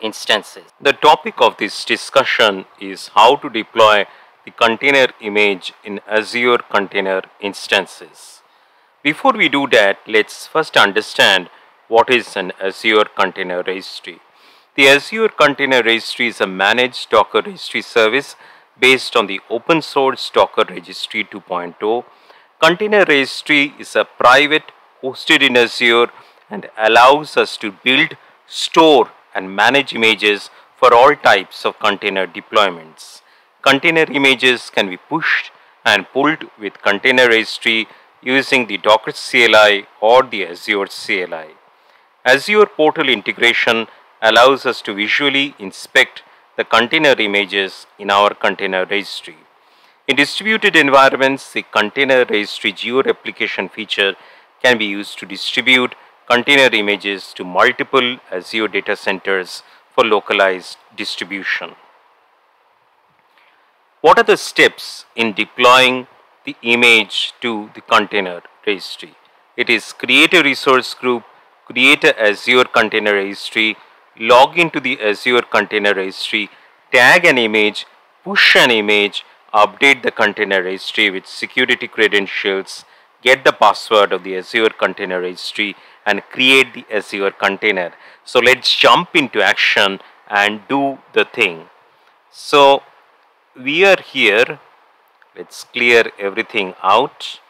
instances. The topic of this discussion is how to deploy the container image in Azure container instances. Before we do that, let's first understand what is an Azure Container Registry. The Azure Container Registry is a managed Docker registry service based on the open source Docker Registry 2.0. Container Registry is a private hosted in Azure and allows us to build, store and manage images for all types of container deployments. Container images can be pushed and pulled with Container Registry using the Docker CLI or the Azure CLI. Azure portal integration allows us to visually inspect the container images in our container registry. In distributed environments, the container registry geo-replication feature can be used to distribute container images to multiple Azure data centers for localized distribution. What are the steps in deploying the image to the container registry? It is create a resource group, create a Azure container registry, log into the Azure container registry, tag an image, push an image, update the container registry with security credentials, get the password of the Azure container registry and create the Azure container. So let's jump into action and do the thing. So we are here, let's clear everything out.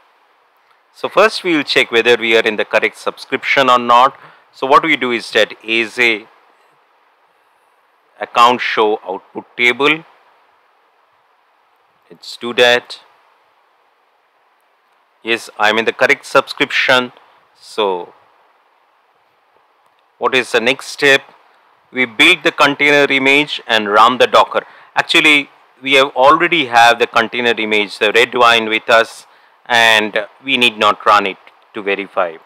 So first we will check whether we are in the correct subscription or not. So what we do is that as a account show output table. Let's do that. Yes, I'm in the correct subscription. So what is the next step? We build the container image and run the Docker. Actually, we have already have the container image, the red wine with us and we need not run it to verify.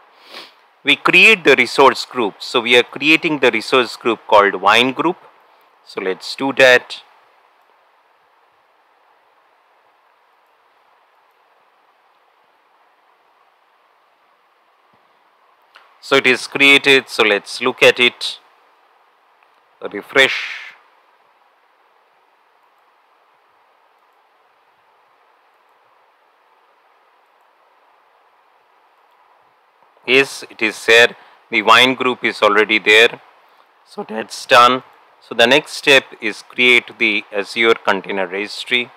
We create the resource group. So we are creating the resource group called wine group so let's do that. So it is created. So let's look at it. Refresh. Yes, it is there. The wine group is already there. So that's done. So the next step is create the Azure Container Registry.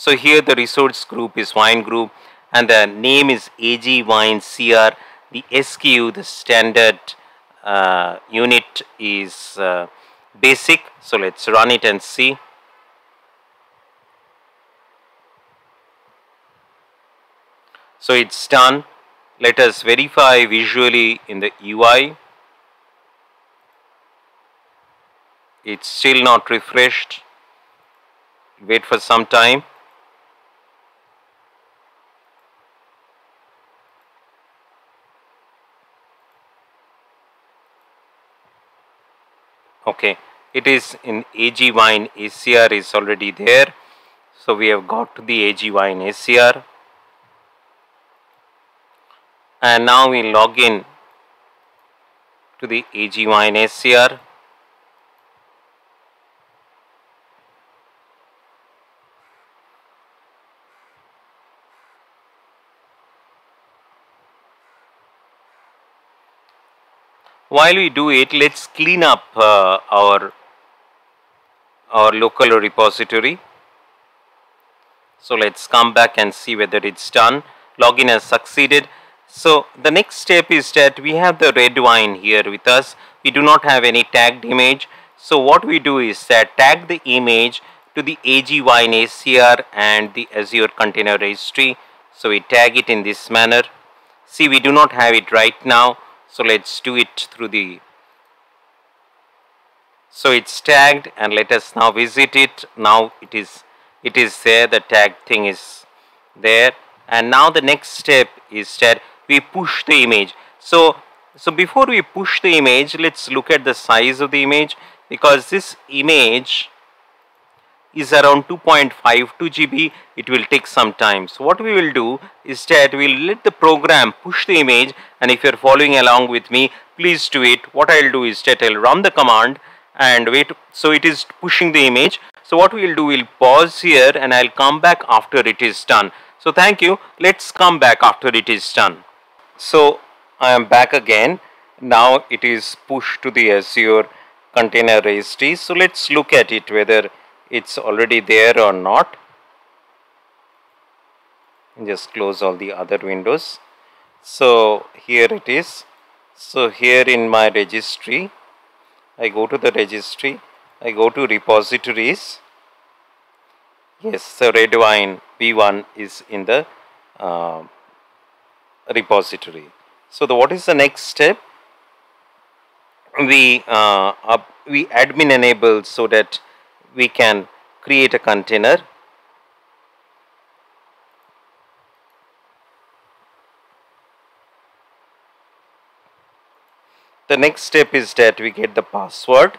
So here the resource group is wine group and the name is AG wine CR. The SKU, the standard uh, unit is uh, basic. So let's run it and see. So it's done. Let us verify visually in the UI. It's still not refreshed. Wait for some time. Okay, it is in AG Wine ACR is already there. So we have got the AG Wine ACR and now we log in to the AG Wine ACR while we do it let's clean up uh, our our local repository so let's come back and see whether it's done login has succeeded so the next step is that we have the red wine here with us. We do not have any tagged image. So what we do is that tag the image to the AG wine ACR and the Azure Container Registry. So we tag it in this manner. See we do not have it right now. So let's do it through the so it's tagged and let us now visit it. Now it is it is there the tag thing is there and now the next step is that we push the image. So, so before we push the image, let's look at the size of the image because this image is around 2.52 GB, it will take some time. So what we will do is that we will let the program push the image and if you're following along with me please do it. What I'll do is that I'll run the command and wait so it is pushing the image. So what we'll do we'll pause here and I'll come back after it is done. So thank you. Let's come back after it is done. So I am back again. Now it is pushed to the Azure container registry. So let's look at it whether it's already there or not. Just close all the other windows. So here it is. So here in my registry I go to the registry. I go to repositories. Yes so redwine v1 is in the uh, repository. So the what is the next step? We uh, up, we admin enable so that we can create a container. The next step is that we get the password.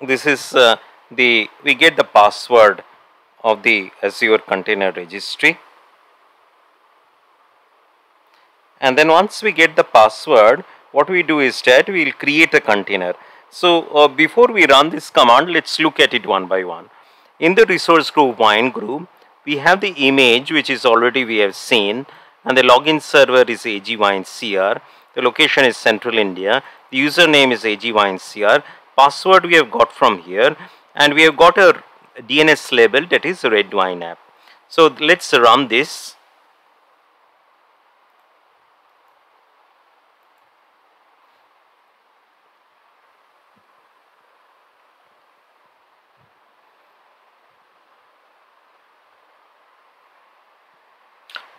This is uh, the we get the password of the Azure container registry. And then once we get the password what we do is that we will create a container so uh, before we run this command let's look at it one by one in the resource group wine group we have the image which is already we have seen and the login server is agwinecr. The location is Central India. The username is agwinecr. Password we have got from here and we have got a DNS label that is Redwine app. So let's run this.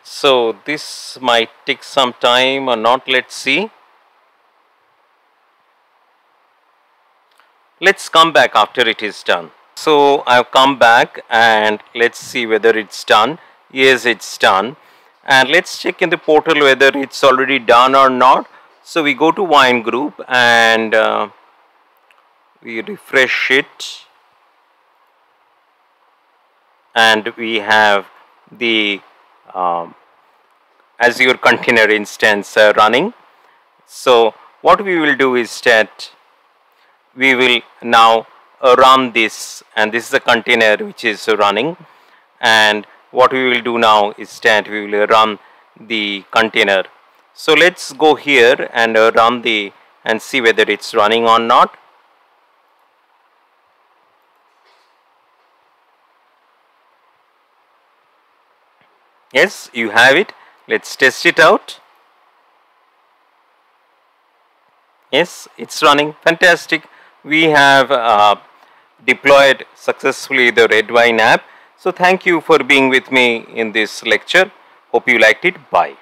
So this might take some time or not, let's see. Let's come back after it is done. So I've come back and let's see whether it's done. Yes, it's done. And let's check in the portal whether it's already done or not. So we go to wine group and uh, we refresh it and we have the um, Azure container instance uh, running. So what we will do is that we will now uh, run this and this is a container which is running and what we will do now is that we will run the container. So let's go here and uh, run the and see whether it's running or not. Yes, you have it Let's test it out. Yes, it's running. Fantastic. We have uh, deployed successfully the Redwine app. So thank you for being with me in this lecture. Hope you liked it. Bye.